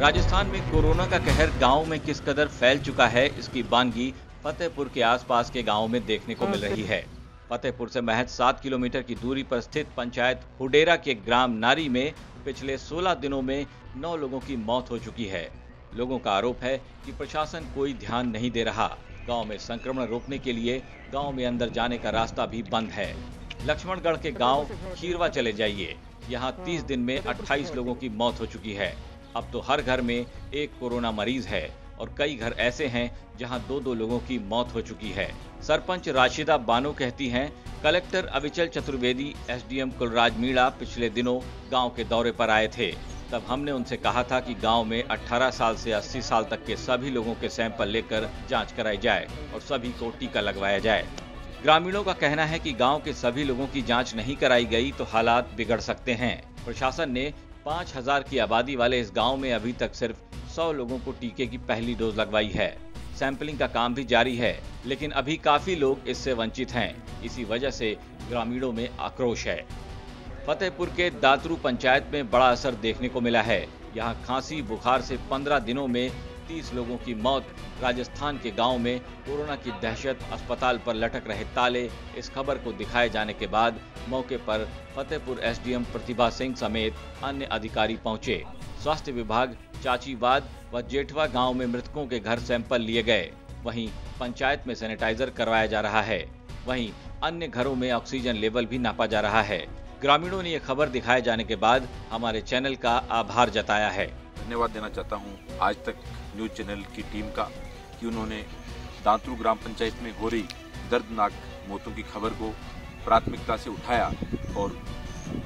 राजस्थान में कोरोना का कहर गाँव में किस कदर फैल चुका है, इसकी बानगी फतेहपुर के आसपास के गाँवों में देखने को मिल रही है। फतेहपुर से महज सात किलोमीटर की दूरी पर स्थित पंचायत हुडेरा के ग्राम नारी में पिछले 16 दिनों में नौ लोगों की मौत हो चुकी है। लोगों का आरोप है कि प्रशासन कोई ध्यान नहीं दे रहा। गाँव में संक्रमण रोकने के लिए गाँव में अंदर जाने का रास्ता भी बंद है। लक्ष्मणगढ़ के गाँव खीरवा चले जाइए। यहाँ 30 दिन में 28 लोगों की मौत हो चुकी है। अब तो हर घर में एक कोरोना मरीज़ है और कई घर ऐसे हैं जहाँ दो दो लोगों की मौत हो चुकी है। सरपंच राशिदा बानो कहती हैं, कलेक्टर अविचल चतुर्वेदी, एसडीएम कुलराज मीणा पिछले दिनों गाँव के दौरे पर आए थे। तब हमने उनसे कहा था कि गाँव में 18 साल से 80 साल तक के सभी लोगों के सैंपल लेकर जाँच कराई जाए और सभी को टीका लगवाया जाए। ग्रामीणों का कहना है कि गाँव के सभी लोगों की जाँच नहीं कराई गई तो हालात बिगड़ सकते हैं। प्रशासन ने 5000 की आबादी वाले इस गाँव में अभी तक सिर्फ़ सौ लोगों को टीके की पहली डोज लगवाई है। सैंपलिंग का काम भी जारी है, लेकिन अभी काफ़ी लोग इससे वंचित हैं। इसी वजह से ग्रामीणों में आक्रोश है। फतेहपुर के दातरू पंचायत में बड़ा असर देखने को मिला है। यहाँ खांसी, बुखार से 15 दिनों में 30 लोगों की मौत। राजस्थान के गाँव में कोरोना की दहशत अस्पताल पर लटक रहे ताले। इस खबर को दिखाए जाने के बाद मौके पर फतेहपुर एसडीएम प्रतिभा सिंह समेत अन्य अधिकारी पहुँचे। स्वास्थ्य विभाग चाचीवाद व जेठवा गाँव में मृतकों के घर सैंपल लिए गए। वहीं पंचायत में सैनिटाइजर करवाया जा रहा है। वहीं अन्य घरों में ऑक्सीजन लेवल भी नापा जा रहा है। ग्रामीणों ने यह खबर दिखाए जाने के बाद हमारे चैनल का आभार जताया है। धन्यवाद देना चाहता हूँ आज तक न्यूज़ चैनल की टीम का कि उन्होंने दांतरू ग्राम पंचायत में हो रही दर्दनाक मौतों की खबर को प्राथमिकता से उठाया और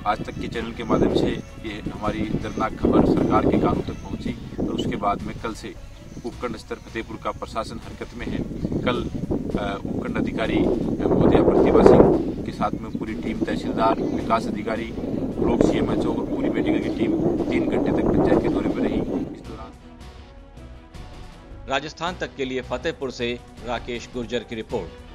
आज तक के चैनल के माध्यम से ये हमारी दर्दनाक खबर सरकार के कानों तक पहुँची और उसके बाद में कल से उपखंड स्तर फतेहपुर का प्रशासन हरकत में है। कल उपखंड अधिकारी महोदया प्रतिभा सिंह के साथ में पूरी टीम, तहसीलदार, विकास अधिकारी ब्लॉक सीएमएचओ और पूरी मेडिकल की टीम तीन घंटे तक पंचायत के दौरे पर राजस्थान तक के लिए फतेहपुर से राकेश गुर्जर की रिपोर्ट।